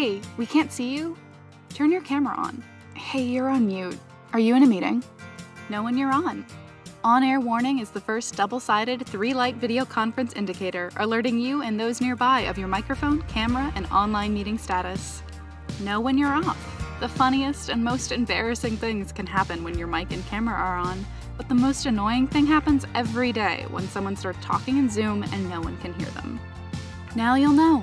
Hey, we can't see you? Turn your camera on. Hey, you're on mute. Are you in a meeting? Know when you're on. On air warning is the first double sided three light video conference indicator alerting you and those nearby of your microphone, camera, and online meeting status. Know when you're off. The funniest and most embarrassing things can happen when your mic and camera are on, but the most annoying thing happens every day when someone starts talking in Zoom and no one can hear them. Now you'll know.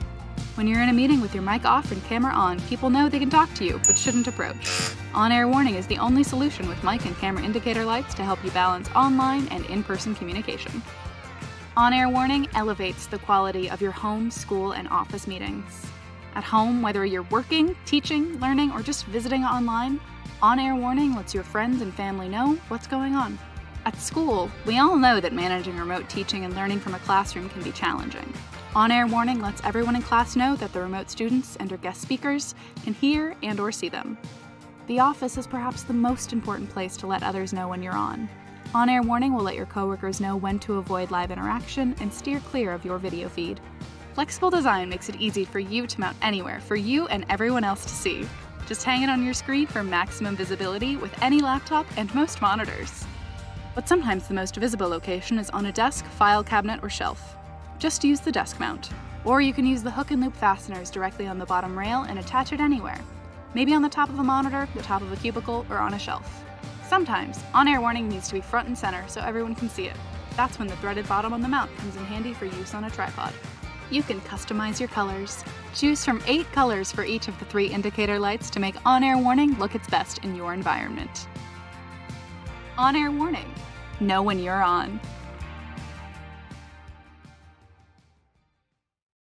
When you're in a meeting with your mic off and camera on, people know they can talk to you but shouldn't approach. On air warning is the only solution with mic and camera indicator lights to help you balance online and in person communication. On air warning elevates the quality of your home, school, and office meetings. At home, whether you're working, teaching, learning, or just visiting online, On Air Warning lets your friends and family know what's going on. At school, we all know that managing remote teaching and learning from a classroom can be challenging. On Air Warning lets everyone in class know that the remote students and or guest speakers can hear and or see them. The office is perhaps the most important place to let others know when you're on. On Air Warning will let your coworkers know when to avoid live interaction and steer clear of your video feed. Flexible design makes it easy for you to mount anywhere for you and everyone else to see. Just hang it on your screen for maximum visibility with any laptop and most monitors. But sometimes the most visible location is on a desk, file cabinet, or shelf. Just use the desk mount. Or you can use the hook and loop fasteners directly on the bottom rail and attach it anywhere. Maybe on the top of a monitor, the top of a cubicle, or on a shelf. Sometimes, on-air warning needs to be front and center so everyone can see it. That's when the threaded bottom on the mount comes in handy for use on a tripod. You can customize your colors. Choose from eight colors for each of the three indicator lights to make on-air warning look its best in your environment. On-air warning. Know when you're on.